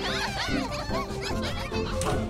Ha ha ha ha!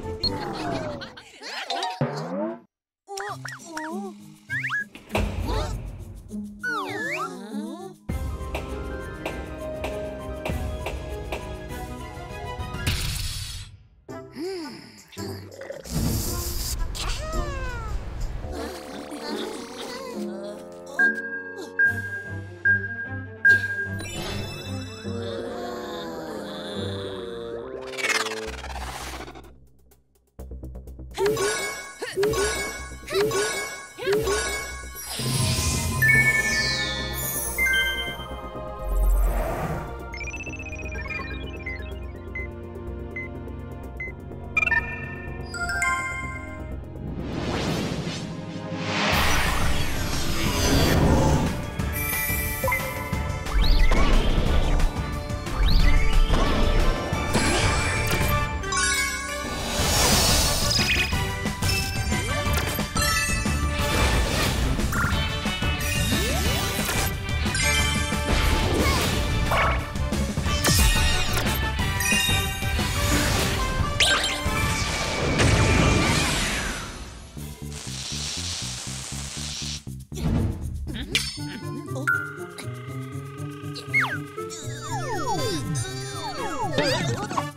Oh,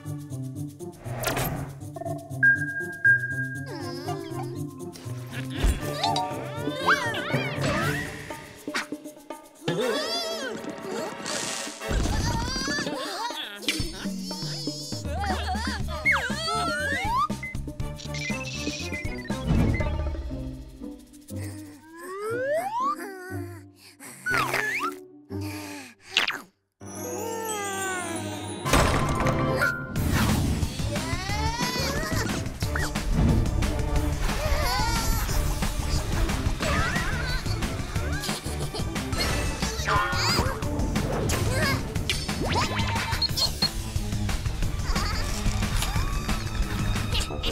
아!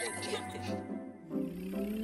Yeah.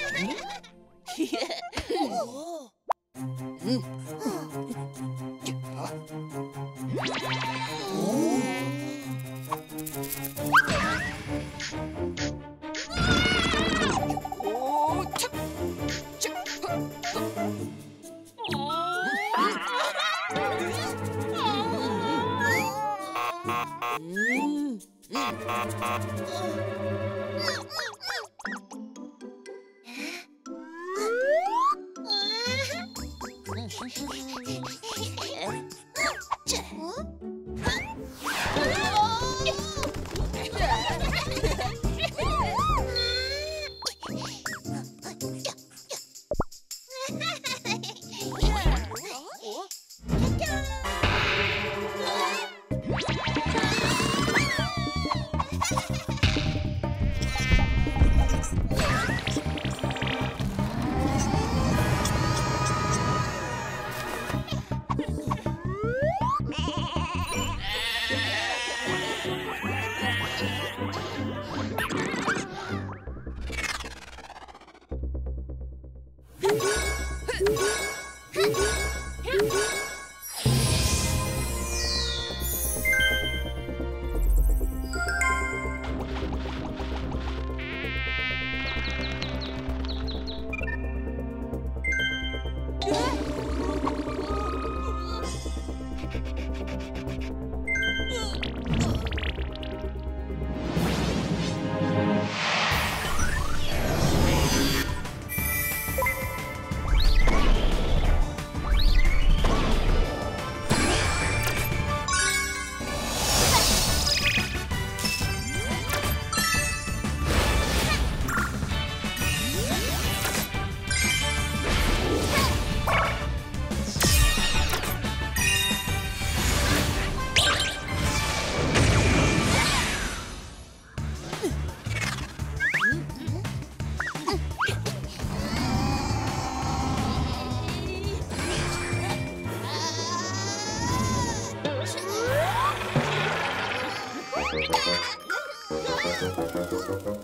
Gracias.